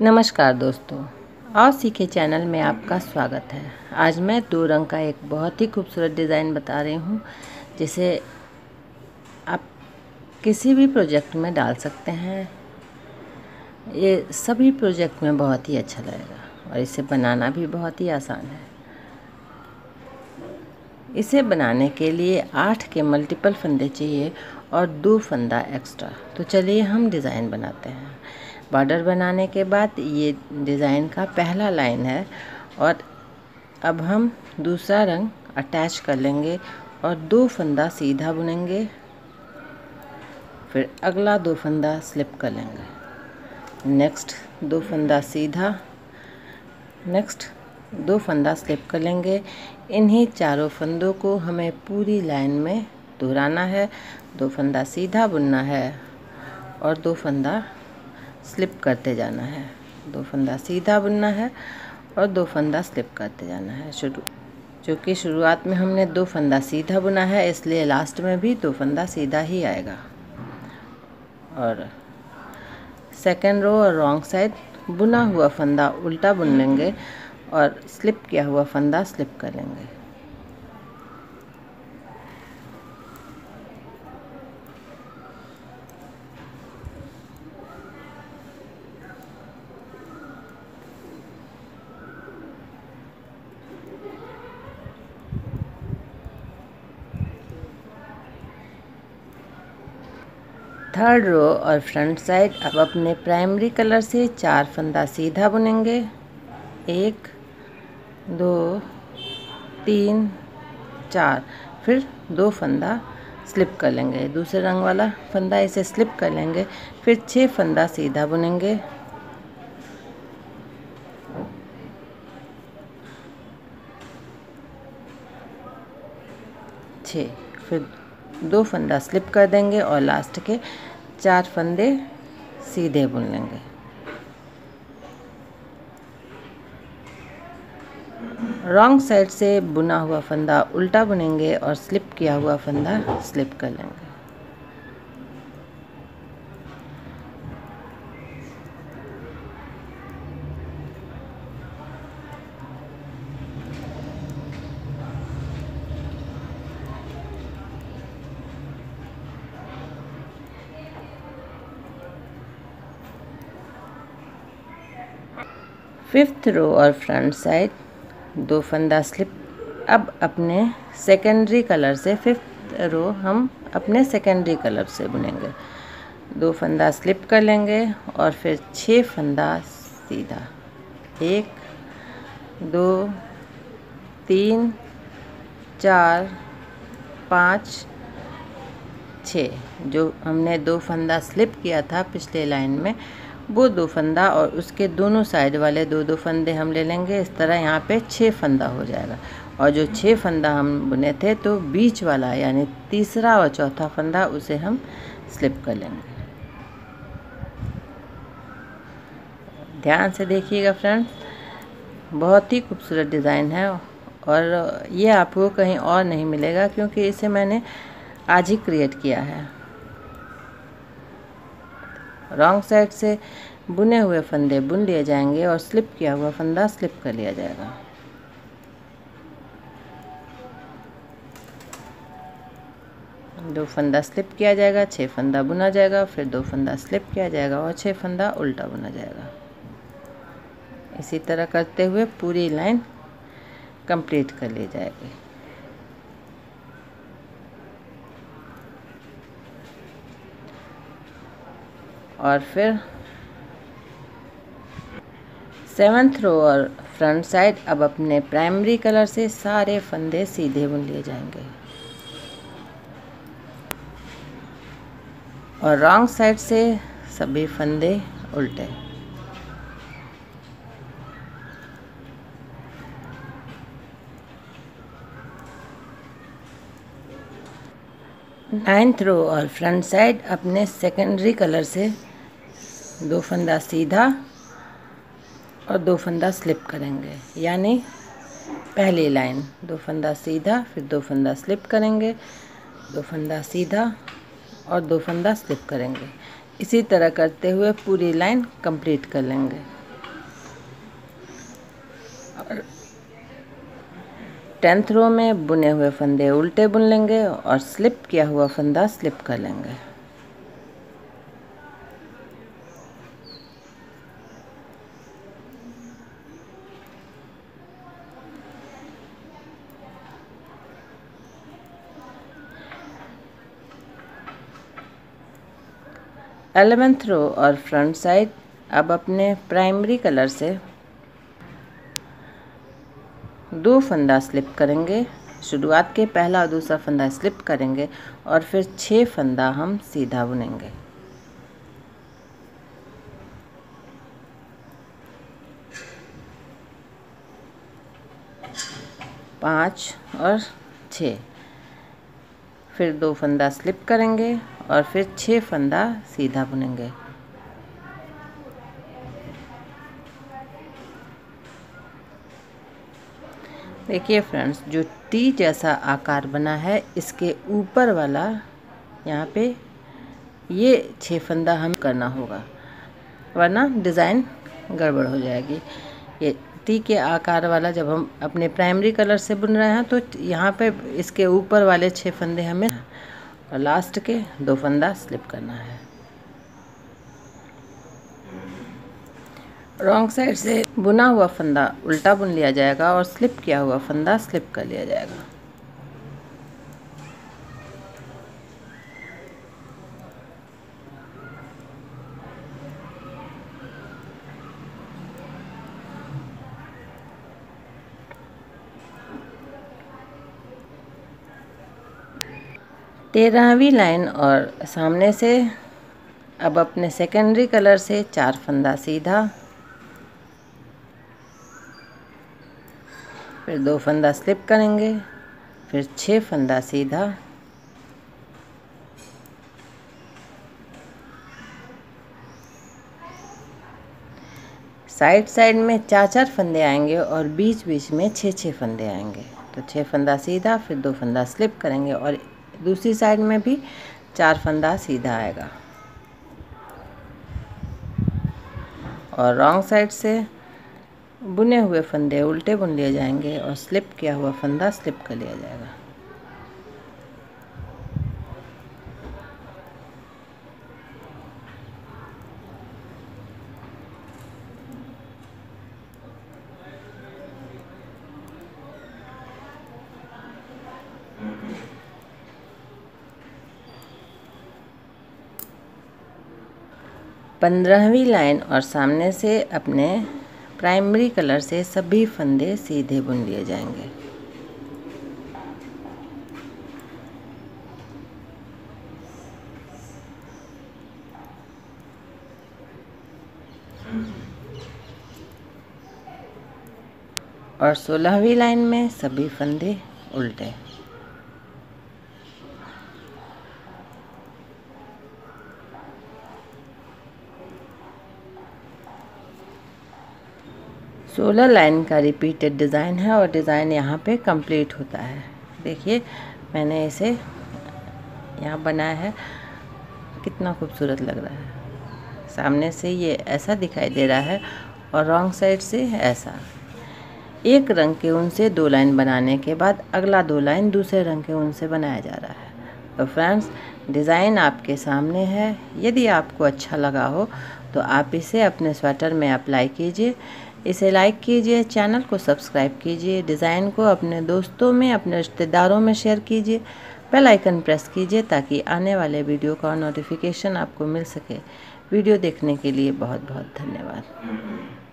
नमस्कार दोस्तों और सीखे चैनल में आपका स्वागत है। आज मैं दो रंग का एक बहुत ही खूबसूरत डिज़ाइन बता रही हूँ, जिसे आप किसी भी प्रोजेक्ट में डाल सकते हैं। ये सभी प्रोजेक्ट में बहुत ही अच्छा लगेगा और इसे बनाना भी बहुत ही आसान है। इसे बनाने के लिए आठ के मल्टीपल फंदे चाहिए और दो फंदा एक्स्ट्रा। तो चलिए हम डिज़ाइन बनाते हैं। बॉर्डर बनाने के बाद ये डिज़ाइन का पहला लाइन है और अब हम दूसरा रंग अटैच कर लेंगे और दो फंदा सीधा बुनेंगे, फिर अगला दो फंदा स्लिप कर लेंगे। नेक्स्ट दो फंदा सीधा, नेक्स्ट दो फंदा स्लिप कर लेंगे। इन्हीं चारों फंदों को हमें पूरी लाइन में दोहराना है, दो फंदा सीधा बुनना है और दो फंदा स्लिप करते जाना है। दो फंदा सीधा बुनना है और दो फंदा स्लिप करते जाना है शुरू। चूँकि शुरुआत में हमने दो फंदा सीधा बुना है, इसलिए लास्ट में भी दो फंदा सीधा ही आएगा। और सेकेंड रो और रॉन्ग साइड बुना हुआ फंदा उल्टा बुन लेंगे और स्लिप किया हुआ फंदा स्लिप कर लेंगे थर्ड रो और फ्रंट साइड अब अपने प्राइमरी कलर से चार फंदा सीधा बुनेंगे। एक, दो, तीन, चार। फिर दो फंदा स्लिप कर लेंगे। दूसरे रंग वाला फंदा इसे स्लिप कर लेंगे। फिर छः फंदा सीधा बुनेंगे। छः फिर दो फंदा स्लिप कर देंगे और लास्ट के चार फंदे सीधे बुन लेंगे रॉन्ग साइड से बुना हुआ फंदा उल्टा बुनेंगे और स्लिप किया हुआ फंदा स्लिप कर लेंगे। फिफ्थ रो और फ्रंट साइड दो फंदा स्लिप अब अपने सेकेंडरी कलर से फिफ्थ रो हम अपने सेकेंडरी कलर से बुनेंगे। दो फंदा स्लिप कर लेंगे और फिर छः फंदा सीधा। एक, दो, तीन, चार, पाँच छ जो हमने दो फंदा स्लिप किया था पिछले लाइन में वो दो फंदा और उसके दोनों साइड वाले दो दो फंदे हम ले लेंगे। इस तरह यहाँ पे छः फंदा हो जाएगा। और जो छः फंदा हम बुने थे तो बीच वाला यानी तीसरा और चौथा फंदा उसे हम स्लिप कर लेंगे। ध्यान से देखिएगा फ्रेंड्स, बहुत ही खूबसूरत डिज़ाइन है और ये आपको कहीं और नहीं मिलेगा क्योंकि इसे मैंने आज ही क्रिएट किया है। रॉन्ग साइड से बुने हुए फंदे बुन लिए जाएँगे और स्लिप किया हुआ फंदा स्लिप कर लिया जाएगा। दो फंदा स्लिप किया जाएगा छः फंदा बुना जाएगा, फिर दो फंदा स्लिप किया जाएगा और छः फंदा उल्टा बुना जाएगा। इसी तरह करते हुए पूरी लाइन कंप्लीट कर ली जाएगी। और फिर सेवन्थ रो और फ्रंट साइड अब अपने प्राइमरी कलर से सारे फंदे सीधे बुन लिए जाएँगे। और रॉन्ग साइड से सभी फंदे उल्टे। नाइन्थ रो और फ्रंट साइड अपने सेकेंडरी कलर से दो फंदा सीधा और दो फंदा स्लिप करेंगे। यानी पहली लाइन, दो फंदा सीधा, फिर दो फंदा स्लिप करेंगे, दो फंदा सीधा और दो फंदा स्लिप करेंगे। इसी तरह करते हुए पूरी लाइन कंप्लीट कर लेंगे। और टेंथ रो में बुने हुए फंदे उल्टे बुन लेंगे और स्लिप किया हुआ फंदा स्लिप कर लेंगे। एलेवेंथ रो और फ्रंट साइड, अब अपने प्राइमरी कलर से दो फंदा स्लिप करेंगे। शुरुआत के पहला और दूसरा फंदा स्लिप करेंगे और फिर छः फंदा हम सीधा बुनेंगे। पाँच और छ फिर दो फंदा स्लिप करेंगे और फिर छः फंदा सीधा बुनेंगे। देखिए फ्रेंड्स, जो टी जैसा आकार बना है, इसके ऊपर वाला यहाँ पे ये छः फंदा हम करना होगा, वरना डिज़ाइन गड़बड़ हो जाएगी। ये टी के आकार वाला जब हम अपने प्राइमरी कलर से बुन रहे हैं तो यहाँ पे इसके ऊपर वाले छः फंदे हमें और लास्ट के दो फंदा स्लिप करना है। रॉन्ग साइड से बुना हुआ फंदा उल्टा बुन लिया जाएगा और स्लिप किया हुआ फंदा स्लिप कर लिया जाएगा। तेरहवीं लाइन और सामने से, अब अपने सेकेंडरी कलर से चार फंदा सीधा। फिर दो फंदा स्लिप करेंगे, फिर छः फंदा सीधा। साइड साइड में चार चार फंदे आएँगे और बीच बीच में छः छः फंदे आएँगे। तो छः फंदा सीधा, फिर दो फंदा स्लिप करेंगे और दूसरी साइड में भी चार फंदा सीधा आएगा। और रॉन्ग साइड से बुने हुए फंदे उल्टे बुन लिए जाएँगे और स्लिप किया हुआ फंदा स्लिप कर लिया जाएगा। पंद्रहवीं लाइन और सामने से अपने प्राइमरी कलर से सभी फंदे सीधे बुन लिए जाएँगे। और सोलहवीं लाइन में सभी फंदे उल्टे। सोलह लाइन का रिपीटेड डिज़ाइन है और डिज़ाइन यहाँ पे कंप्लीट होता है। देखिए, मैंने इसे यहाँ बनाया है। कितना खूबसूरत लग रहा है। सामने से ये ऐसा दिखाई दे रहा है और रॉन्ग साइड से ऐसा। एक रंग के ऊन से दो लाइन बनाने के बाद अगला दो लाइन दूसरे रंग के ऊन से बनाया जा रहा है। तो फ्रेंड्स, डिज़ाइन आपके सामने है। यदि आपको अच्छा लगा हो तो आप इसे अपने स्वेटर में अप्लाई कीजिए। इसे लाइक कीजिए, चैनल को सब्सक्राइब कीजिए, डिज़ाइन को अपने दोस्तों में, अपने रिश्तेदारों में शेयर कीजिए, बेल आइकन प्रेस कीजिए ताकि आने वाले वीडियो का नोटिफिकेशन आपको मिल सके। वीडियो देखने के लिए बहुत बहुत धन्यवाद।